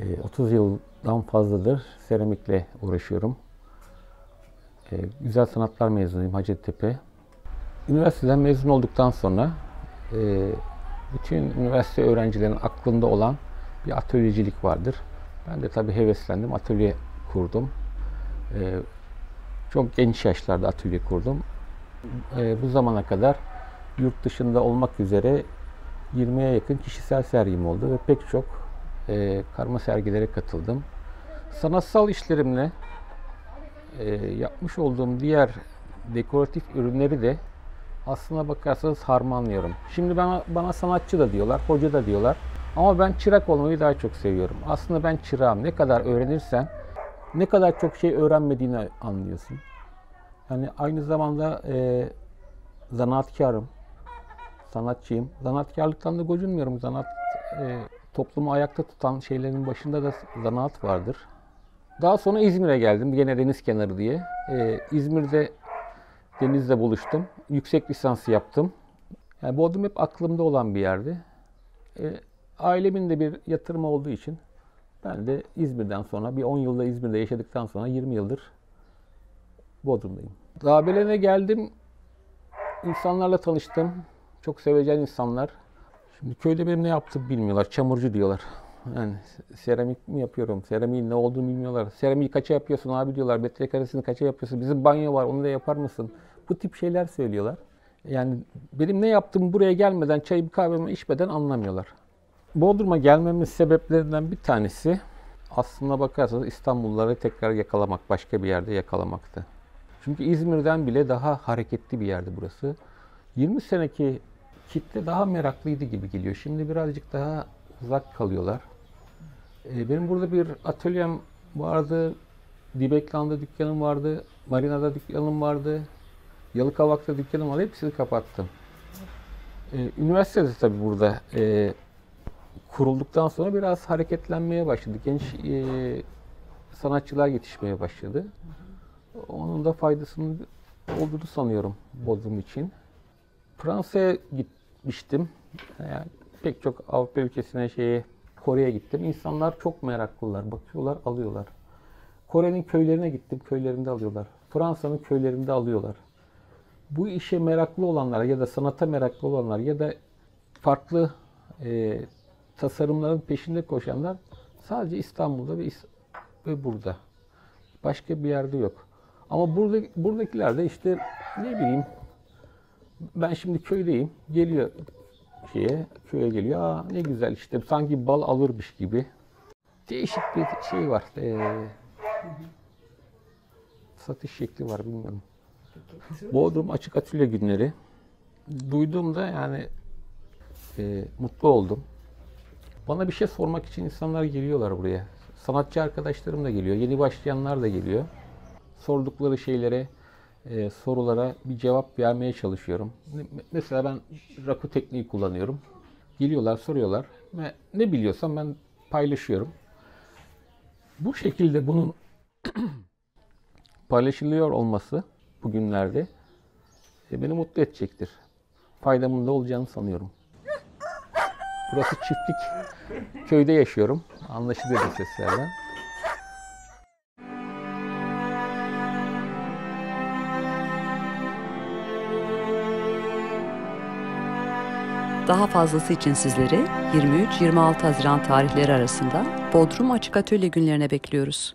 E, 30 yıldan fazladır seramikle uğraşıyorum. E, Güzel Sanatlar mezunuyum Hacettepe. Üniversiteden mezun olduktan sonra e, bütün üniversite öğrencilerinin aklında olan bir atölyecilik vardır. Ben de tabii heveslendim, atölye kurdum. E, çok genç yaşlarda atölye kurdum. Bu zamana kadar yurt dışında olmak üzere 20'ye yakın kişisel sergim oldu ve pek çok e, karma sergilere katıldım. Sanatsal işlerimle e, yapmış olduğum diğer dekoratif ürünleri de aslına bakarsanız harmanlıyorum. Şimdi bana, bana sanatçı da diyorlar, hoca da diyorlar. Ama ben çırak olmayı daha çok seviyorum. Aslında ben çırağım. Ne kadar öğrenirsen, ne kadar çok şey öğrenmediğini anlıyorsun. Yani aynı zamanda e, zanaatkarım, sanatçıyım. Zanaatkarlıktan da gocunmuyorum. Zanaat e, toplumu ayakta tutan şeylerin başında da zanaat vardır. Daha sonra İzmir'e geldim. Yine deniz kenarı diye. E, İzmir'de denizle buluştum. Yüksek lisansı yaptım. Yani Bodrum hep aklımda olan bir yerdi. E, ailemin de bir yatırımı olduğu için ben de İzmir'den sonra bir 10 yılda İzmir'de yaşadıktan sonra 20 yıldır Bodrum'dayım. Dabelen'e geldim. İnsanlarla tanıştım. Çok sevecen insanlar. Şimdi köyde benim ne yaptığımı bilmiyorlar. Çamurcu diyorlar. Yani seramik mi yapıyorum? Seramiğin ne olduğunu bilmiyorlar. Seramiği kaça yapıyorsun abi diyorlar. Metrekaresini kaça yapıyorsun? Bizim banyo var onu da yapar mısın? Bu tip şeyler söylüyorlar. Yani benim ne yaptığımı buraya gelmeden, çayı kahvemi içmeden anlamıyorlar. Bodrum'a gelmemin sebeplerinden bir tanesi aslına bakarsanız İstanbulluları tekrar yakalamak, başka bir yerde yakalamaktı. Çünkü İzmir'den bile daha hareketli bir yerdi burası. 20 seneki kitle daha meraklıydı gibi geliyor. Şimdi birazcık daha uzak kalıyorlar. Ee, benim burada bir atölyem vardı. Dibeklan'da dükkanım vardı. Marina'da dükkanım vardı. Yalıkavak'ta dükkanım vardı. Hepsini kapattım. Ee, üniversitede tabii burada e, kurulduktan sonra biraz hareketlenmeye başladı. Genç e, sanatçılar yetişmeye başladı. Onun da faydasının olduğunu sanıyorum Bodrum için. Fransa'ya gitmiştim. Yani pek çok Avrupa ülkesine şeye Kore'ye gittim. İnsanlar çok meraklılar. Bakıyorlar, alıyorlar. Kore'nin köylerine gittim. Köylerinde alıyorlar. Fransa'nın köylerinde alıyorlar. Bu işe meraklı olanlar ya da sanata meraklı olanlar ya da farklı e, tasarımların peşinde koşanlar sadece İstanbul'da ve, ve burada. Başka bir yerde yok. Ama burada buradakiler de işte ne bileyim ben şimdi köydeyim. Geliyor şeye, köye geliyor. Aa ne güzel işte sanki bal alırmış gibi. Değişik bir şey var. Ee, satış şekli var bilmiyorum. Bodrum Açık Atölye günleri. Duyduğumda yani e, mutlu oldum. Bana bir şey sormak için insanlar geliyorlar buraya. Sanatçı arkadaşlarım da geliyor. Yeni başlayanlar da geliyor. Sordukları şeylere, e, sorulara bir cevap vermeye çalışıyorum. Mesela ben raku tekniği kullanıyorum. Geliyorlar, soruyorlar ve ne biliyorsam ben paylaşıyorum. Bu şekilde bunun paylaşılıyor olması bugünlerde e, beni mutlu edecektir. Faydamın da olacağını sanıyorum. Burası çiftlik. Köyde yaşıyorum. Anlaşılıyor seslerden. Daha fazlası için sizleri 23-26 Haziran tarihleri arasında Bodrum Açık Atölye günlerine bekliyoruz.